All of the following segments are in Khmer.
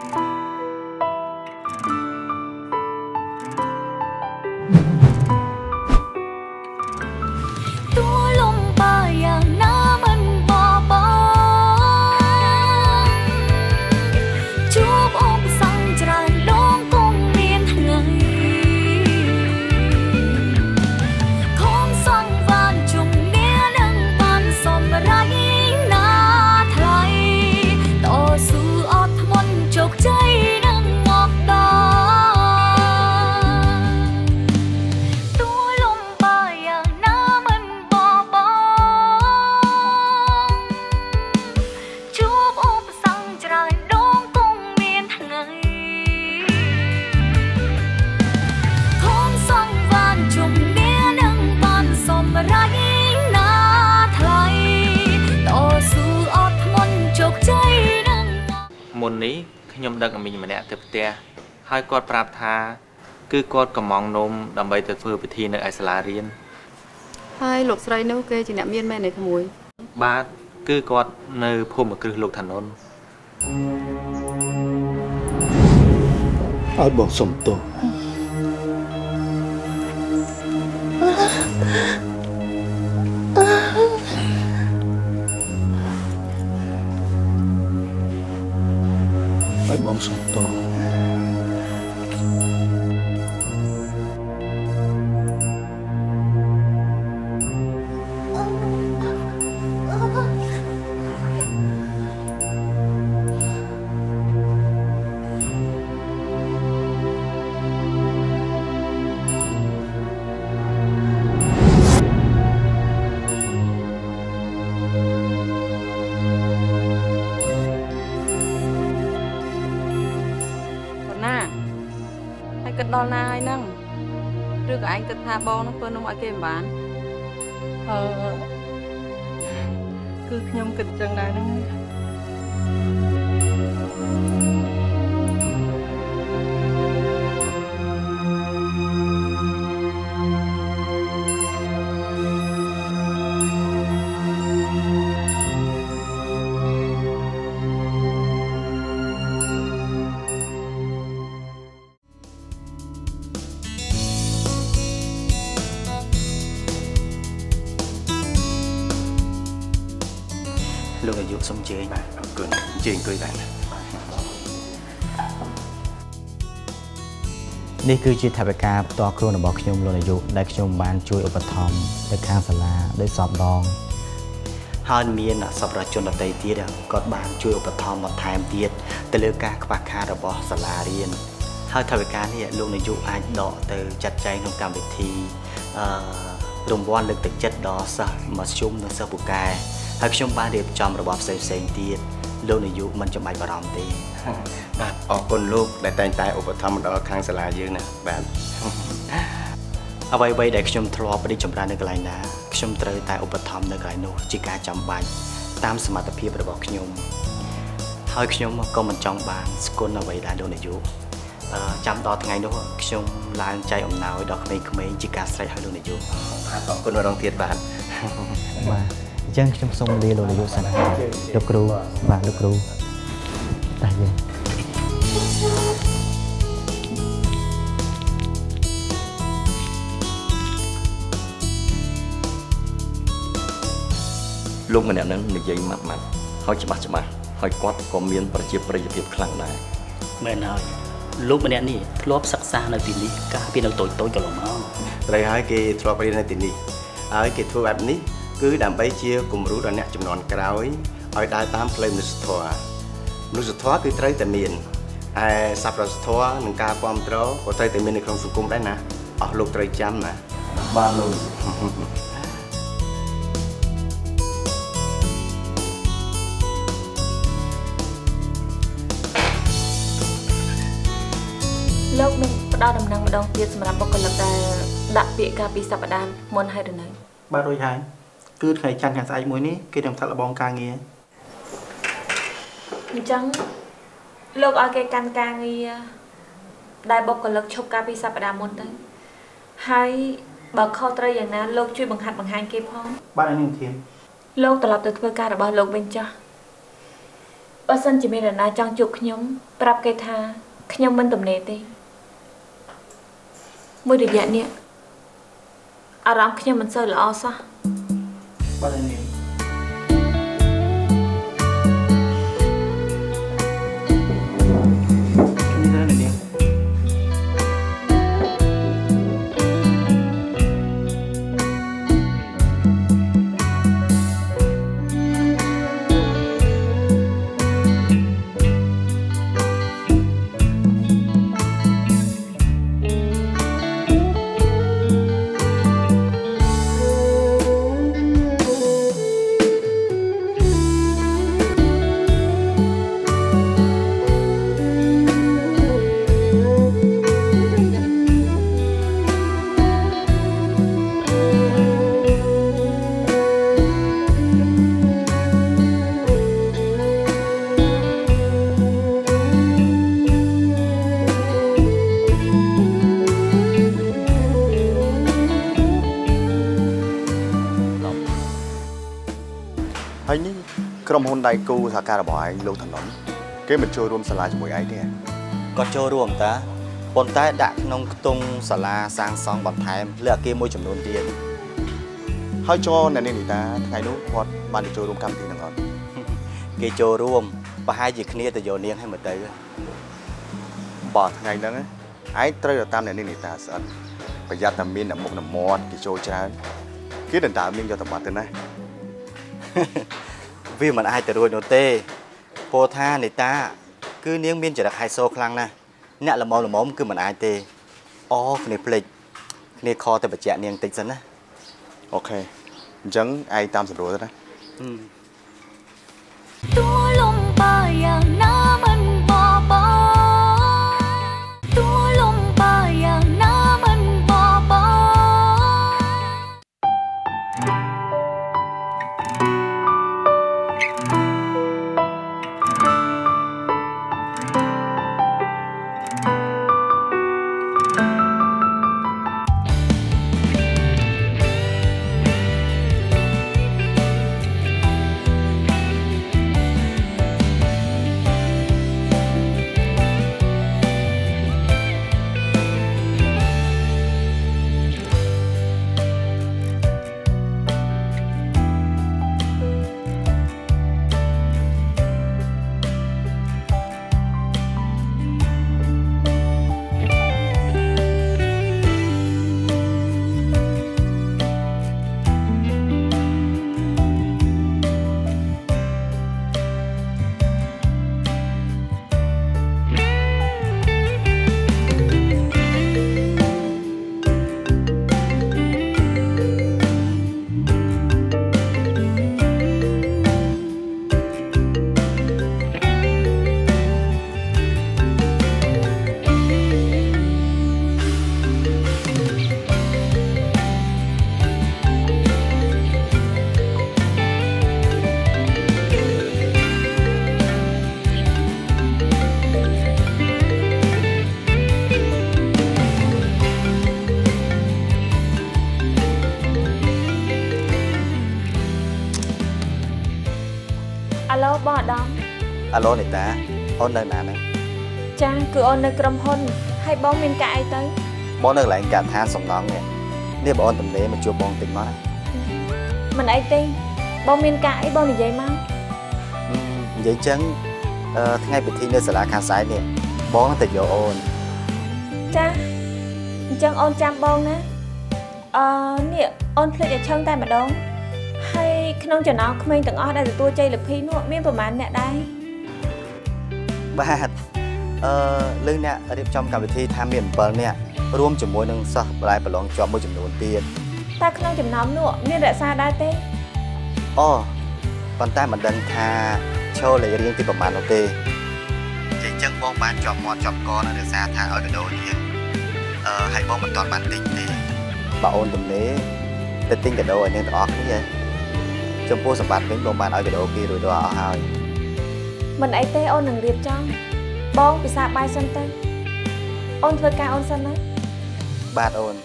Bye. ហើយគាត់ប្រាប់ថា គឺគាត់កំងនំដើម្បីទៅធ្វើពិធីនៅឯសាលារៀនហើយលោកស្រីនោះគេជាអ្នកមានមែនទេក្មួយ បាទគឺគាត់នៅភូមិគ្រឹះលោកថានុនឲ្យបងសុំទោស ថាបងនឹងធ្វើនំឲ្យគេមិនបានអឺគឺខ្ញុំគិតចឹងដែរហ្នឹង សូមជើញបាទអរគុណជើញអង្គុយបាននេះគឺជាថវិកាផ្ទាល់ខ្លួនរបស់ខ្ញុំលោកនាយកដែលខ្ញុំបានជួយឧបត្ថម្ភទៅខាងសាលាដោយសពដងហើយមានសប្បុរសជនដទៃទៀតគាត់បានជួយឧបត្ថម្ភបន្ថែមទៀតទៅលើការខ្វះខាតរបស់សាលារៀនហើយថវិកានេះលោកនាយកអាចដកទៅចាត់ចែងក្នុងកម្មវិធីអឺរង្វាន់លើកទឹកចិត្តដល់សិស្សមធ្យមនិងសិស្សពូកែ ហើយខ្ញុំបានរៀបចំរបបផ្សេងផ្សេងទៀតលោកនាយកមិនចាំបាច់បារម្ភទេបាទអរគុណលោកដែលតែងតែឧបត្ថម្ភដល់ខាងសាលាយើងណាបាទអ្វីអ្វីដែលខ្ញុំធ្លាប់រីកចម្រើននៅកន្លែងណាខ្ញុំត្រូវតែឧបត្ថម្ភនៅកន្លែងនោះជាការចាំបាច់តាមសមត្ថភាពរបស់ខ្ញុំហើយខ្ញុំក៏មិនចង់បានស្គុណអ្វីដែលលោកនាយកចាំដល់ថ្ងៃនោះខ្ញុំឡើងចែកអំណោយដល់ក្មេងៗជាការស្រេចឲ្យលោកនាយកបាទអរគុណម្ដងទៀតបាទបាទអញ្ចឹងខ្ញុំសូមលាលោកនាយកសិនលោកគ្រូបាទលោកគ្រូតាយើងលោកម្នាក់នឹងនិយាយម៉ាត់ម៉ាត់ហើយច្បាស់ច្បាស់ហើយគាត់ក៏មានប្រជាប្រិយភាពខ្លាំងដែរមែនហើយលោកម្នាក់នេះធ្លាប់សិក្សានៅទីនេះកាលពីនៅតូចតូចកន្លងមកត្រូវហើយគេធ្លាប់រៀននៅទីនេះហើយគេធ្វើបែបនេះ គឺដើម្បីជាគំរូដល់អ្នកចំនួនក្រោយឲ្យដើរតាមផ្លូវមនុស្សធម៌មនុស្សធម៌គឺត្រូវតែមានឯសប្បុរសធម៌និងការគ្រប់គ្រងក៏ត្រូវតែមាននៅក្នុងសង្គមដែរណាអស់លោកត្រូវចាំណាបាទលោកលោកនឹងផ្ដល់ដំណឹងម្ដងទៀតសម្រាប់បុគ្គលិកដែលដាក់ពាក្យការពីសប្តាហ៍មុនហើយឬនៅបាទរួចហើយ គឺថ្ងៃច័ន្ទថ្ងៃស្អែកមួយនេះគេនឹងសាក់លបងការងារអញ្ចឹងលោកឲ្យគេកាន់ការងារដែលបុគ្គលិកឈប់ការពីសប្តាហ៍មុនទៅហើយបើខុសត្រូវយ៉ាងណាលោកជួយបង្ហាត់បង្ហាញគេផងបាទនាងធានលោកត្រឡប់ទៅធ្វើការរបស់លោកវិញចាស់បើសិនជាមាននរណាចង់ជួបខ្ញុំ ប្រាប់គេថាខ្ញុំមិនទំនេរទេមួយរយៈនេះអារម្មណ៍ខ្ញុំមិនសូវល្អសោះ បាទ ក្រុមហ៊ុនដៃគូសហការរបស់ឯងលោកធននគេមិនចូលរួមសាលាជាមួយឯងទេគាត់ចូលរួមតាប៉ុន្តែដាក់ក្នុងខ្ទង់សាលាសាងសង់បន្ថែមលើអគារមួយចំនួនទៀតហើយចូលអ្នកនាងនីតាថ្ងៃនោះគាត់បានទៅចូលរួមកម្មវិធីនឹងអត់គេចូលរួមប្រហែលជាគ្នាទៅយកនាងឲ្យមកទៅបាទថ្ងៃហ្នឹងឯងត្រូវទៅតាមអ្នកនាងនីតាស្អិតប្រយ័ត្នតែមានអ្នកមុខអ្នកមាត់គេចូលច្រើនគេដណ្ដើមនាងយកទៅបាត់ទៅណា វាមិនអាចទៅរួចនោះទេពោលថានេតា គឺនាងមានចរិតហៃសូខ្លាំងណាស់អ្នកល្មមល្មមគឺមិនអាចទេអូគ្នាភ្លេចគ្នាខទៅបច្ចៈនាងតិចសិនណាអូខេអញ្ចឹងឯងតាមស្រួលទៅណា អាឡូបងអាដាមអាឡូនេតាអូននៅណាហ្នឹងចាគឺអូននៅក្រុមហ៊ុនហើយបងមានការអីទៅបងនៅកន្លែងកាឋានសំណង់នេះនេះបងអូនតំលេមកជួបបងតិចមកណាមិនអីទេបងមានការអីបងនិយាយមកនិយាយចឹងអឺថ្ងៃពិធីនៅសាលាខាងស្អែកនេះបងទៅយកអូនចាអញ្ចឹងអូនចាំបងណាអឺនេះអូនភ្លេចឲ្យឆឹងតែម្ដង ហើយក្នុងចំណោមក្មេងទាំងអស់ដែលទទួលជ័យលាភីនោះមានប្រហែលអ្នកដែរបាទអឺលើអ្នករៀបចំកម្មវិធីថាមាន7នាក់រួមជាមួយនឹងសិស្សបន្លែប្រឡងជាប់មួយចំនួនទៀតតែក្នុងចំណោមនោះមានរក្សាដែរទេអូប៉ុន្តែមិនដឹងថាឈរលេខរៀងទីប្រហែលនោះទេចេះចឹងបងបានជាប់មាត់ជាប់កនៅរក្សាថាឲ្យកដោទៀតអឺហើយបងមិនទាន់បានទិញទេបើអូនទំនេរទៅទិញកដោឲ្យនាងទាំងអស់គ្នា ចំពោះសម្បត្តិវិញបងបានឲ្យវីដេអូគេរួចរាល់អស់ហើយមិនអីទេអូននឹងរៀបចំបងពិសាបាយសិនទៅអូនធ្វើការអូនសិនណាបាទអូន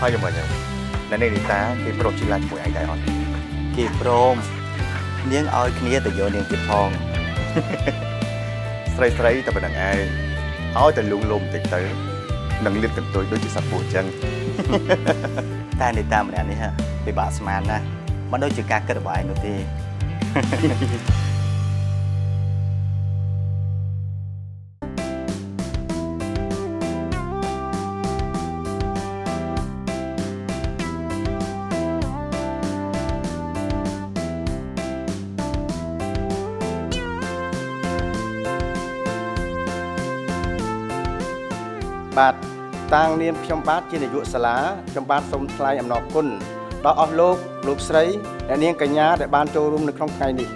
ហើយយ៉ាងម៉េចណានេះនីតាគេព្រមជិះឡានជាមួយឯងដែរអត់គេព្រម នាងឲ្យគ្នាទៅយកនាងទៀតផងស្រីស្រីតែប៉ុណ្្នឹងឯងឲ្យតែលូងលោមបន្តិចទៅនឹងលៀបកន្ទុយដូចជាសត្វពស់អញ្ចឹងតែនេតាម្នាក់នេះហ่ะពិបាកស្មានណាស់មិនដូចជាការគិតរបស់ឯងនោះទេ បាទតាំងនាមខ្ញុំបាទជានាយកសាលាខ្ញុំបាទសូមថ្លែងអំណរគុណដល់អស់លោកលោកស្រីអ្នកនាងកញ្ញាដែលបានចូលរួមនៅក្នុងថ្ងៃនេះ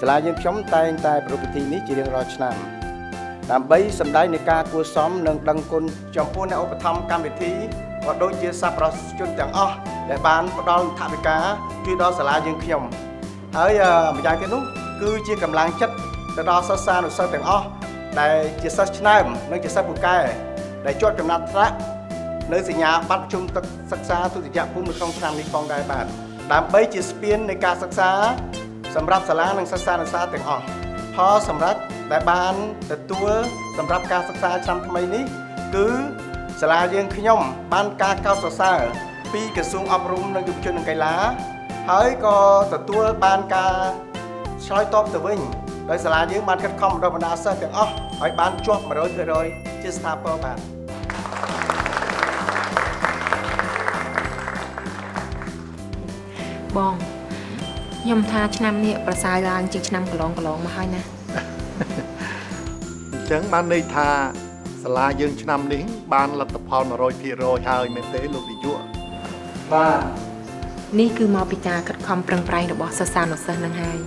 សាលាយើងខ្ញុំតែងតែប្រារព្ធពិធីនេះជារៀងរាល់ឆ្នាំដើម្បីសម្ដែងនៃការគួរសមនិងដឹងគុណចំពោះអ្នកឧបត្ថម្ភកម្មវិធីក៏ដូចជាសប្បុរសជនទាំងអស់ដែលបានផ្ដល់ថវិកាជួយដល់សាលាយើងខ្ញុំហើយអឺម្យ៉ាងទៀតនោះគឺជាកម្លាំងចិត្តទៅដល់សិស្សានុសិស្សទាំងអស់ដែលជាសិស្សឆ្នើមនិងជាសិស្សពូកែ ដែលជាប់ចំណាត់ថ្នាក់នៅសញ្ញាបត្រជុំទឹកសិក្សាទុតិយភូមិនៅក្នុងឆ្នាំនេះផងដែរបាទដើម្បីជាស្ពាននៃការសិក្សាសម្រាប់សាលានិងសិស្សានុសិស្សទាំងអស់ផលសម្រាប់ដែលបានទទួលសម្រាប់ការសិក្សាឆ្នាំថ្មីនេះគឺសាលាយើងខ្ញុំបានការកោតសរសើរពីក្រសួងអប់រំនិងយុវជននិងកីឡាហើយក៏ទទួលបានការឆ្លើយតបទៅវិញដោយសាលាយើងបានខិតខំបណ្ដុះបណ្ដាលសិស្សទាំងអស់ឲ្យបានជាប់100%ជាស្ថាពរបាទ បងខ្ញុំថាឆ្នាំនេះប្រសើរឡើងជាងឆ្នាំកន្លងកន្លងមកហើយណាអញ្ចឹងបានន័យថាសាលាយើងឆ្នាំនេះបានលទ្ធផល100%ហើយមែនទេលោកនាយកបាទនេះគឺមកពីការខិតខំប្រឹងប្រែងរបស់សិស្សានុសិស្សនឹងហើយ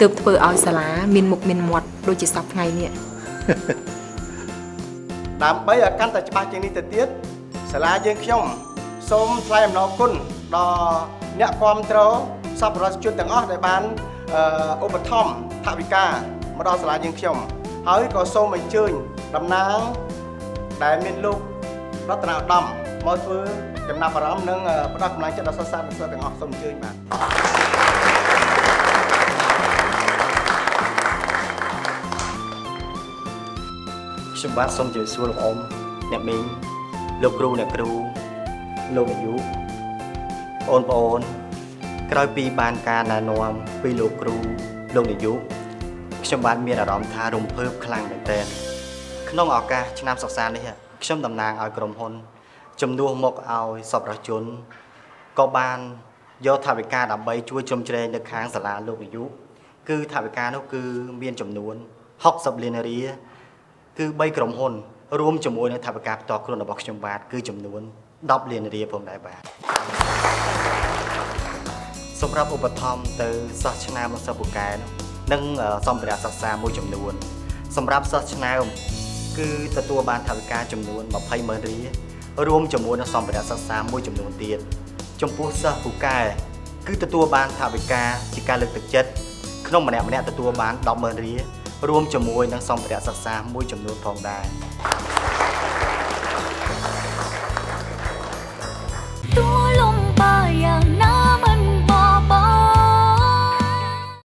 ទើបធ្វើឲ្យសាលាមានមុខមានមាត់ដូចជាសពថ្ងៃនេះដើម្បីឲ្យកាន់តែច្បាស់ជាងនេះទៅទៀតសាលាយើងខ្ញុំសូមថ្លែងអំណរគុណដល់ អ្នកគ្រប់គ្រងសប្បុរសជនទាំងអស់ដែលបានអឺឧបត្ថម្ភថវិកាមកដល់សាលាយើងខ្ញុំហើយក៏សូមអញ្ជើញតំណាងដែលមានលោករតនាឧត្តមមកធ្វើចំណាប់អារម្មណ៍និងអឺផ្ដល់កម្លាំងចិត្តដល់សិស្សានុសិស្សទាំងអស់សូមអញ្ជើញបាទខ្ញុំបាទសូមជម្រាបសួរលោកអ៊ំអ្នកមីងលោកគ្រូអ្នកគ្រូលោកនាយក បងប្អូន ក្រោយពីបានការណែនាំពីលោកគ្រូលោកនាយកខ្ញុំបានមានអារម្មណ៍ថារំភើបខ្លាំងមែនទែនក្នុងឱកាសឆ្នាំសិក្សានេះខ្ញុំតំណាងឲ្យក្រុមហ៊ុន ជំនួសមកឲ្យសប្បុរសជនក៏បានយកថវិកាដើម្បីជួយជ្រោមជ្រែងនៅខាងសាលាលោកនាយកគឺថវិកានោះគឺមានចំនួន60លានរៀលគឺ3ក្រុមហ៊ុនរួមជាមួយនឹងថវិកាផ្ទាល់ខ្លួនរបស់ខ្ញុំបាទគឺចំនួន10លានរៀលផងដែរបាទ សម្រាប់ឧបត្ថម្ភទៅសិស្សឆ្នើមនិងសិស្សពូកែនោះនិងអឺសម្ភារៈសិក្សាមួយចំនួន សម្រាប់សិស្សឆ្នើមគឺទទួលបានថវិកាចំនួន20ម៉ឺនរៀលរួមជាមួយនឹងសម្ភារៈសិក្សាមួយចំនួនទៀតចំពោះសិស្សពូកែគឺទទួលបានថវិកាជាការលើកទឹកចិត្តក្នុងម្នាក់ម្នាក់ទទួលបាន10ម៉ឺនរៀលរួមជាមួយនឹងសម្ភារៈសិក្សាមួយចំនួនផងដែរតួលំបើយ៉ាងណា